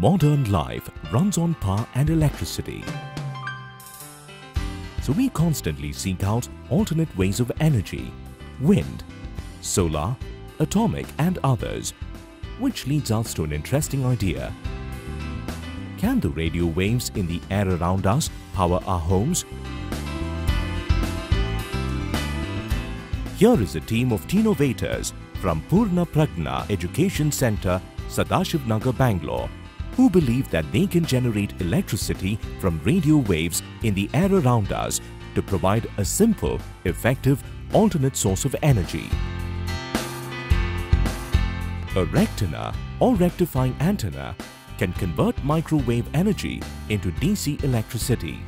Modern life runs on power and electricity. So we constantly seek out alternate ways of energy, wind, solar, atomic and others, which leads us to an interesting idea. Can the radio waves in the air around us power our homes? Here is a team of innovators from Purna Pragna Education Centre, Sadashiv Nagar, Bangalore, who believe that they can generate electricity from radio waves in the air around us to provide a simple, effective, alternate source of energy. A rectenna or rectifying antenna can convert microwave energy into DC electricity.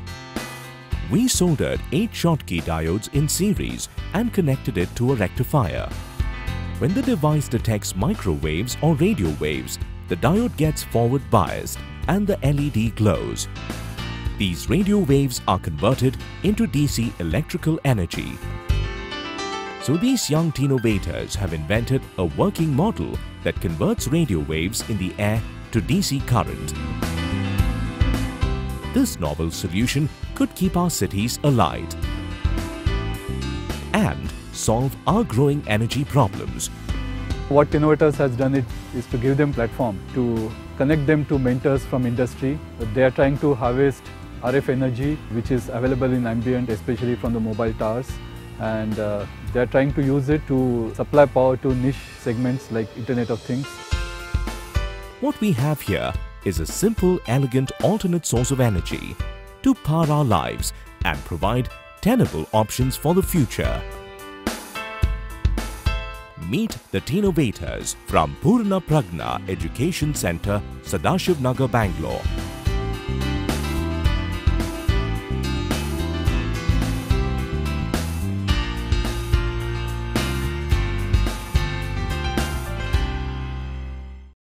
We soldered 8 Schottky diodes in series and connected it to a rectifier. When the device detects microwaves or radio waves, the diode gets forward biased and the LED glows. These radio waves are converted into DC electrical energy. So these young innovators have invented a working model that converts radio waves in the air to DC current. This novel solution could keep our cities alight and solve our growing energy problems. What Teenovators has done it is to give them platform to connect them to mentors from industry. They are trying to harvest RF energy which is available in ambient especially from the mobile towers and uh, they are trying to use it to supply power to niche segments like Internet of Things. What we have here is a simple, elegant alternate source of energy to power our lives and provide tenable options for the future. Meet the innovators from Purna Pragna Education Centre, Sadashiv Nagar, Bangalore